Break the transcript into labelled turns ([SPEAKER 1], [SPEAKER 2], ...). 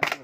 [SPEAKER 1] Good.